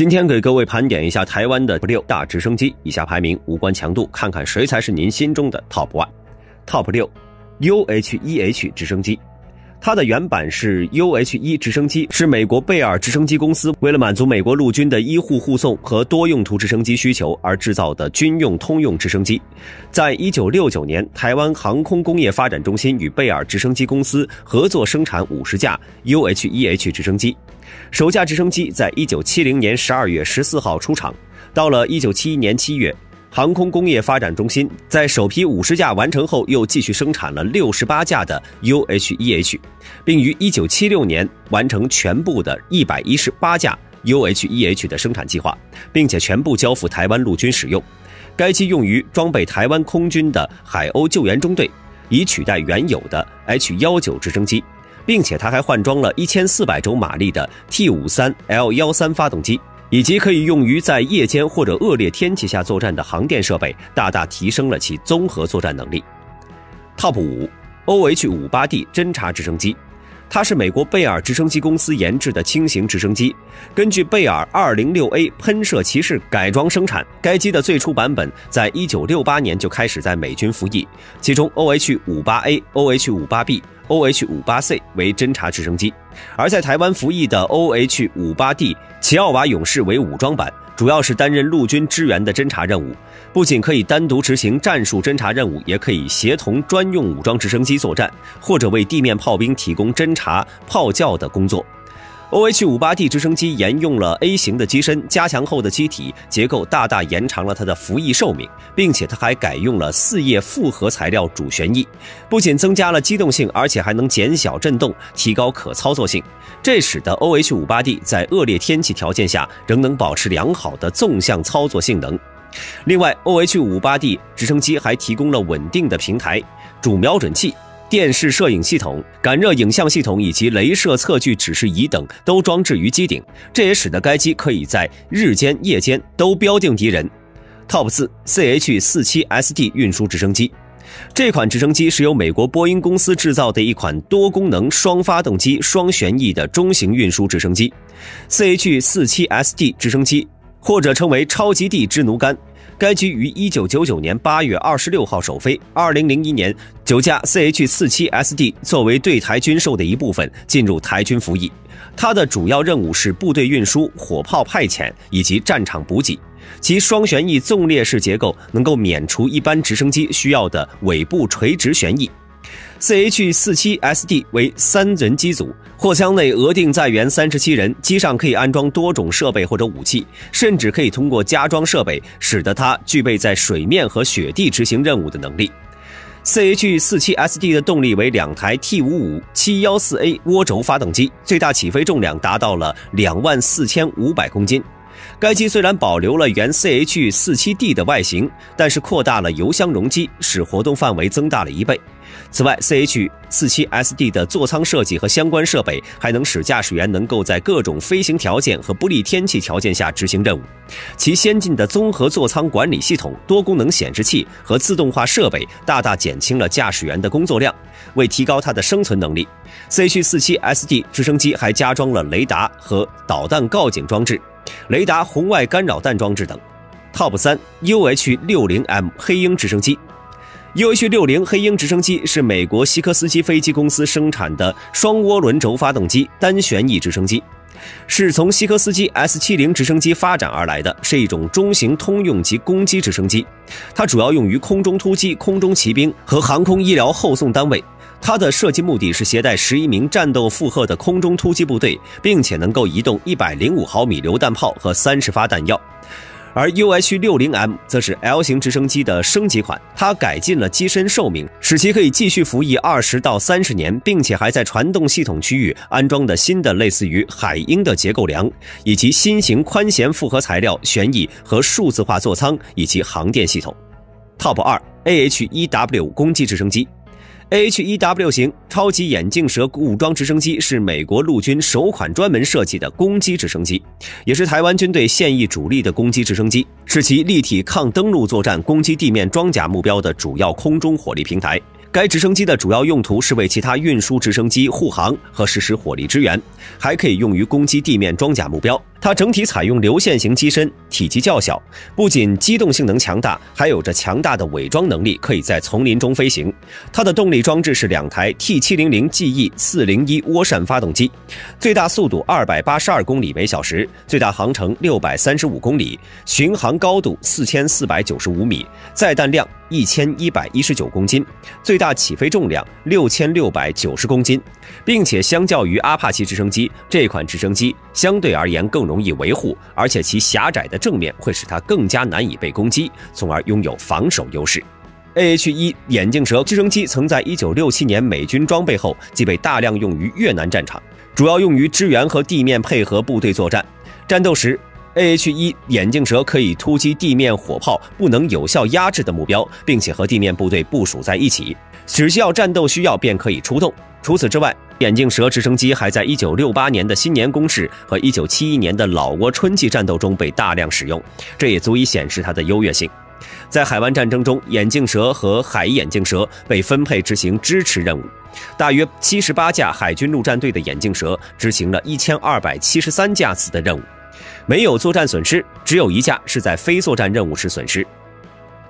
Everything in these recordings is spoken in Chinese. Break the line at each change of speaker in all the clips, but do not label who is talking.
今天给各位盘点一下台湾的六大直升机，以下排名无关强度，看看谁才是您心中的 Top One。Top 六，UHEH 直升机。它的原版是 UH-1 直升机，是美国贝尔直升机公司为了满足美国陆军的医护护送和多用途直升机需求而制造的军用通用直升机。在一九六九年，台湾航空工业发展中心与贝尔直升机公司合作生产五十架 UH-1H 直升机，首架直升机在一九七零年十二月十四号出厂，到了一九七一年七月。航空工业发展中心在首批五十架完成后，又继续生产了六十八架的 UH-1H，并于一九七六年完成全部的一百一十八架 UH-1H 的生产计划，并且全部交付台湾陆军使用。该机用于装备台湾空军的海鸥救援中队，以取代原有的 H-19 直升机，并且它还换装了一千四百轴马力的 T-53L13 发动机。以及可以用于在夜间或者恶劣天气下作战的航电设备，大大提升了其综合作战能力。Top 五，OH-58D 侦察直升机。它是美国贝尔直升机公司研制的轻型直升机，根据贝尔 206A 喷射骑士改装生产。该机的最初版本在1968年就开始在美军服役，其中 OH-58A、OH-58B、OH-58C 为侦察直升机，而在台湾服役的 OH-58D 奇奥瓦勇士为武装版。主要是担任陆军支援的侦察任务，不仅可以单独执行战术侦察任务，也可以协同专用武装直升机作战，或者为地面炮兵提供侦察、炮教的工作。OH-58D 直升机沿用了 A 型的机身，加强后的机体结构大大延长了它的服役寿命，并且它还改用了四叶复合材料主旋翼，不仅增加了机动性，而且还能减小震动，提高可操作性。这使得 OH-58D 在恶劣天气条件下仍能保持良好的纵向操作性能。另外，OH-58D 直升机还提供了稳定的平台、主瞄准器。电视摄影系统、感热影像系统以及镭射测距指示仪等都装置于机顶，这也使得该机可以在日间、夜间都标定敌人。Top 四 CH-47SD 运输直升机，这款直升机是由美国波音公司制造的一款多功能双发动机双旋翼的中型运输直升机。CH-47SD 直升机或者称为超级地支奴干。该机于一九九九年八月二十六号首飞。二零零一年，九架 CH 四七 SD 作为对台军售的一部分进入台军服役。它的主要任务是部队运输、火炮派遣以及战场补给。其双旋翼纵列式结构能够免除一般直升机需要的尾部垂直旋翼。CH-47SD 为三人机组，货舱内额定载员三十七人，机上可以安装多种设备或者武器，甚至可以通过加装设备，使得它具备在水面和雪地执行任务的能力。CH-47SD 的动力为两台 T55-714A 涡轴发动机，最大起飞重量达到了两万四千五百公斤。该机虽然保留了原 CH-47D 的外形，但是扩大了油箱容积，使活动范围增大了一倍。此外，CH-47SD 的座舱设计和相关设备还能使驾驶员能够在各种飞行条件和不利天气条件下执行任务。其先进的综合座舱管理系统、多功能显示器和自动化设备大大减轻了驾驶员的工作量。为提高它的生存能力，CH-47SD 直升机还加装了雷达和导弹告警装置。雷达、红外干扰弹装置等。Top 三 UH-60M 黑鹰直升机，UH-60 黑鹰直升机是美国西科斯基飞机公司生产的双涡轮轴发动机单旋翼直升机，是从西科斯基 S-70 直升机发展而来的，是一种中型通用级攻击直升机。它主要用于空中突击、空中骑兵和航空医疗后送单位。它的设计目的是携带十一名战斗负荷的空中突击部队，并且能够移动一百零五毫米榴弹炮和三十发弹药。而 UH-60M 则是 L 型直升机的升级款，它改进了机身寿命，使其可以继续服役二十到三十年，并且还在传动系统区域安装的新的类似于海鹰的结构梁，以及新型宽弦复合材料旋翼和数字化座舱以及航电系统。Top 二 AH-1W 攻击直升机。AH-1W 型超级眼镜蛇武装直升机是美国陆军首款专门设计的攻击直升机，也是台湾军队现役主力的攻击直升机，是其立体抗登陆作战攻击地面装甲目标的主要空中火力平台。该直升机的主要用途是为其他运输直升机护航和实施火力支援，还可以用于攻击地面装甲目标。它整体采用流线型机身，体积较小，不仅机动性能强大，还有着强大的伪装能力，可以在丛林中飞行。它的动力装置是两台 T700GE 401涡扇发动机，最大速度282公里每小时，最大航程635公里，巡航高度4495米，载弹量1119公斤，最大起飞重量6690公斤，并且相较于阿帕奇直升机，这款直升机相对而言更容易维护，而且其狭窄的正面会使它更加难以被攻击，从而拥有防守优势。A H 一眼镜蛇直升机曾在1967年美军装备后，即被大量用于越南战场，主要用于支援和地面配合部队作战。战斗时，A H 一眼镜蛇可以突击地面火炮不能有效压制的目标，并且和地面部队部署在一起，只需要战斗需要便可以出动。除此之外，眼镜蛇直升机还在1968年的新年攻势和1971年的老挝春季战斗中被大量使用，这也足以显示它的优越性。在海湾战争中，眼镜蛇和海眼镜蛇被分配执行支持任务。大约七十八架海军陆战队的眼镜蛇执行了一千二百七十三架次的任务，没有作战损失，只有一架是在非作战任务时损失。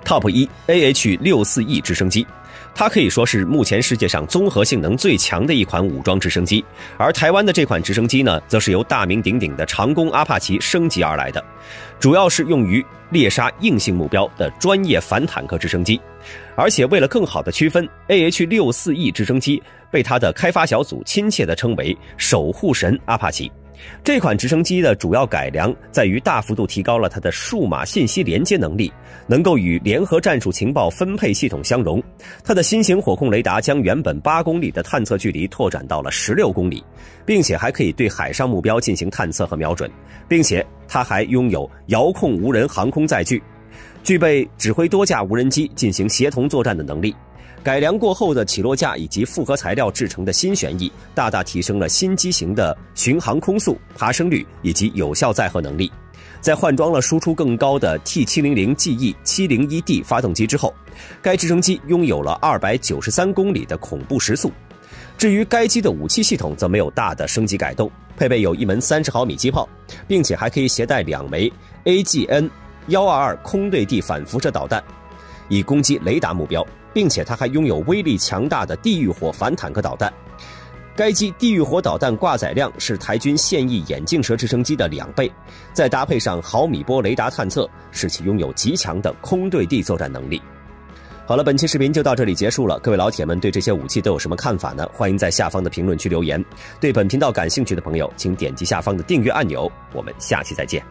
Top 一 AH 六四 E 直升机。它可以说是目前世界上综合性能最强的一款武装直升机，而台湾的这款直升机呢，则是由大名鼎鼎的长弓阿帕奇升级而来的，主要是用于猎杀硬性目标的专业反坦克直升机。而且为了更好的区分，AH 六四 E 直升机被它的开发小组亲切地称为“守护神阿帕奇”。这款直升机的主要改良在于大幅度提高了它的数码信息连接能力，能够与联合战术情报分配系统相融。它的新型火控雷达将原本八公里的探测距离拓展到了十六公里，并且还可以对海上目标进行探测和瞄准，并且它还拥有遥控无人航空载具，具备指挥多架无人机进行协同作战的能力。改良过后的起落架以及复合材料制成的新旋翼，大大提升了新机型的巡航空速、爬升率以及有效载荷能力。在换装了输出更高的 T700GE 701D 发动机之后，该直升机拥有了293公里的恐怖时速。至于该机的武器系统，则没有大的升级改动，配备有一门30毫米机炮，并且还可以携带两枚 AGN-122 空对地反辐射导弹，以攻击雷达目标。并且它还拥有威力强大的地狱火反坦克导弹，该机地狱火导弹挂载量是台军现役眼镜蛇直升机的两倍，再搭配上毫米波雷达探测，使其拥有极强的空对地作战能力。好了，本期视频就到这里结束了。各位老铁们对这些武器都有什么看法呢？欢迎在下方的评论区留言。对本频道感兴趣的朋友，请点击下方的订阅按钮。我们下期再见。